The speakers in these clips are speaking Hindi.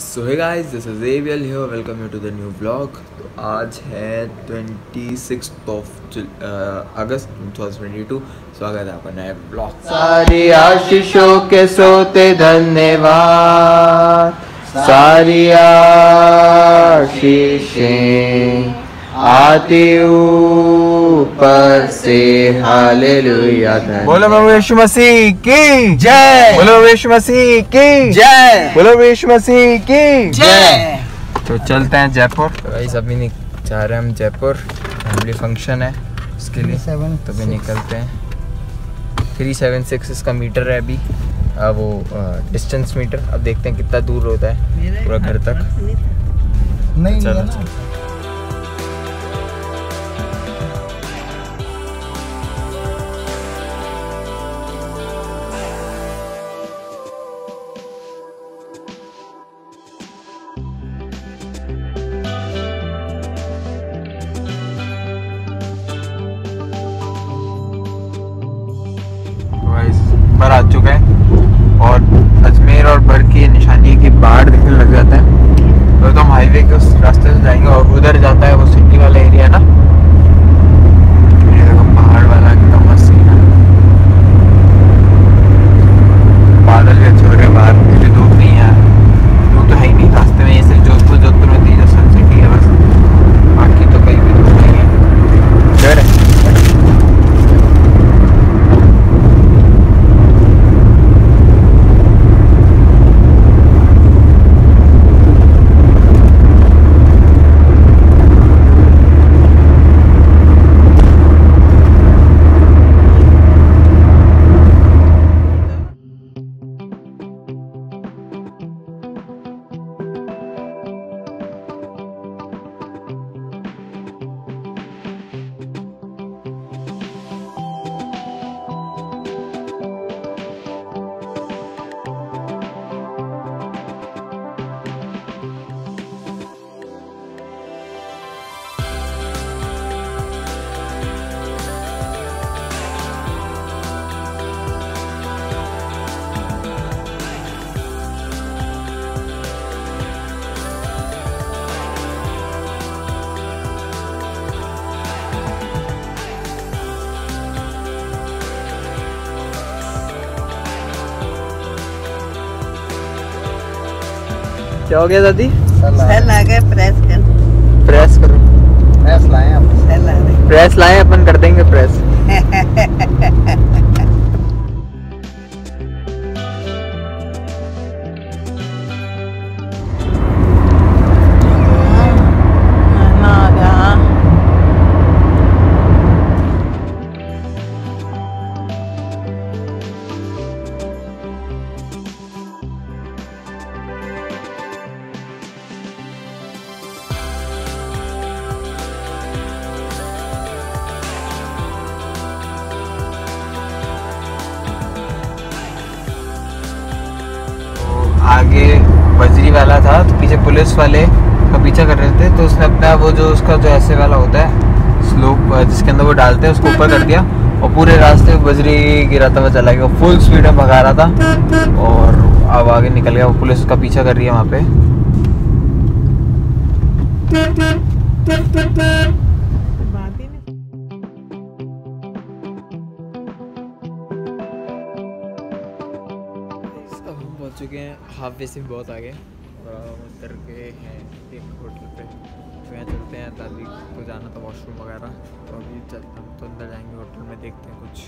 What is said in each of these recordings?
So hi guys this is Aviel here welcome you to the new vlog तो आज है ट्वेंटी सिक्स ऑफ़ अगस्त 2022 स्वागत है आपका नया ब्लॉग सारी आशीषों के सोते धन्यवाद। सारी आशीषें। आती ऊपर से। हालेलुया। बोलो प्रभु यीशु मसीह की जय। बोलो यीशु मसीह की जय। बोलो यीशु मसीह की जय। तो चलते हैं जयपुर। तो भाई अभी निक जा रहे हैं हम जयपुर। फैमिली फ़ंक्शन है उसके लिए। सेवन तो भी निकलते हैं। थ्री सेवन सिक्स इसका मीटर है अभी। आ, वो डिस्टेंस मीटर अब देखते हैं कितना दूर होता है पूरा घर तक। नहीं चलो। बाढ़ दिखने लग जाता है। तो हम हाईवे के उस रास्ते से जाएँगे और उधर जाता है वो सिटी वाला एरिया ना? क्या हो गया दादी? सेल आ गए प्रेस कर। प्रेस करो। प्रेस लाए आप। सेल आ गए प्रेस लाए अपन कर देंगे। आगे बजरी वाला था तो पीछे पुलिस वाले का पीछा कर रहे थे तो उसने अपना वो जो उसका जो ऐसे वाला होता है स्लोप जिसके अंदर वो डालते हैं, उसको ऊपर कर दिया और पूरे रास्ते बजरी गिराता हुआ चला गया फुल स्पीड में भगा रहा था और अब आगे निकल गया, वो पुलिस उसका पीछा कर रही है वहाँ पे। चुके हैं हाफ़ वे से भी बहुत आगे। और हम उतर के हैं एक होटल पे। तो यहाँ चलते हैं दादी को जाना था वॉशरूम वगैरह। तो अभी चल हम तो अंदर जाएँगे होटल में देखते हैं कुछ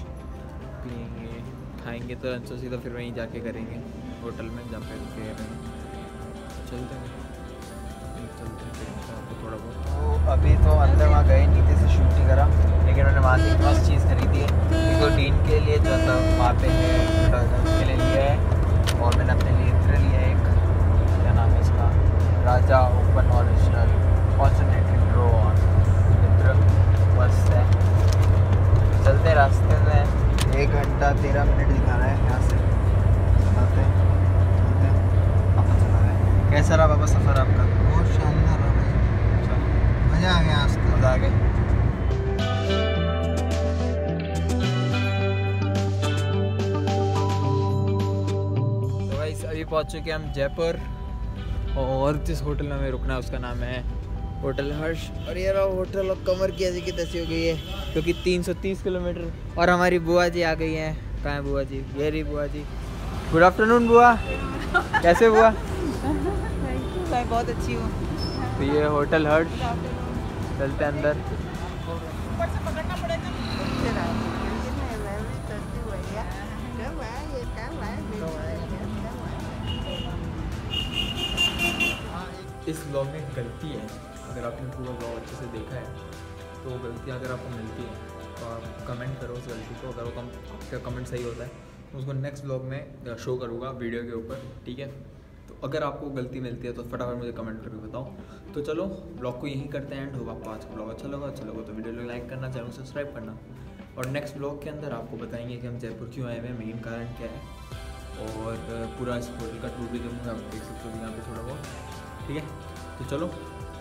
पियेंगे खाएँगे तो लंच सीधा फिर वहीं जाके करेंगे होटल में जहाँ पे रहेंगे चलते हैं। चलते हैं थोड़ा बहुत। तो अभी तो अंदर वहाँ गए नहीं थे से शूट नहीं करा। लेकिन उन्होंने वहाँ से एक मस्त चीज़ खरीदी है। क्योंकि डीन के लिए जो था वहाँ पे है लिए लिया है। और मैंने अपने राजा ओपन ओरिजिनल कॉन्सनट्रेटेड ड्रो ऑन इत्र मस्त है। चलते रास्ते में। एक घंटा तेरह मिनट दिखा रहा है यहाँ से। चलाते हैं चलते वापस चला रहे हैं। कैसा रहा बाबा सफ़र आपका? बहुत शानदार है भाई। चलो मज़ा आ गया आज तो। मज़ा आ गया। तो अभी पहुँच चुके हैं हम जयपुर। और जिस होटल में हमें रुकना है उसका नाम है होटल हर्ष। और ये रहा होटल और कमर की ऐसी की तैसी हो गई है क्योंकि 330 किलोमीटर। और हमारी बुआ जी आ गई हैं। कहाँ है बुआ जी? ये रही बुआ जी? गुड आफ्टरनून बुआ। कैसे बुआ मैं बहुत अच्छी हूँ। तो ये होटल हर्ष। चलते अंदर। इस ब्लॉग में गलती है, अगर आपने पूरा ब्लॉग अच्छे से देखा है तो गलतियाँ अगर आपको मिलती हैं तो आप कमेंट करो उस गलती को, अगर वो कम, आपका कमेंट सही होता है तो उसको नेक्स्ट ब्लॉग में शो करूँगा वीडियो के ऊपर, ठीक है? तो अगर आपको गलती मिलती है तो फटाफट मुझे कमेंट करके बताओ। तो चलो ब्लॉग को यहीं करते हैं एंड होगा आपको आज का ब्लॉग अच्छा लगा अच्छा लगा तो वीडियो को लाइक करना चैनल सब्सक्राइब करना। और नेक्स्ट ब्लॉग के अंदर आपको बताएँगे कि हम जयपुर क्यों आए हुए हैं मेन कारण क्या है। और पूरा इस होटल का टूर भी दूँगा आप देख सकते हो यहाँ पे थोड़ा बहुत। ठीक है? तो चलो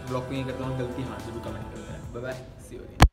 ब्लॉग को ये करता हूँ गलती हाँ ज़रूर कमेंट करते हैं। Bye bye C you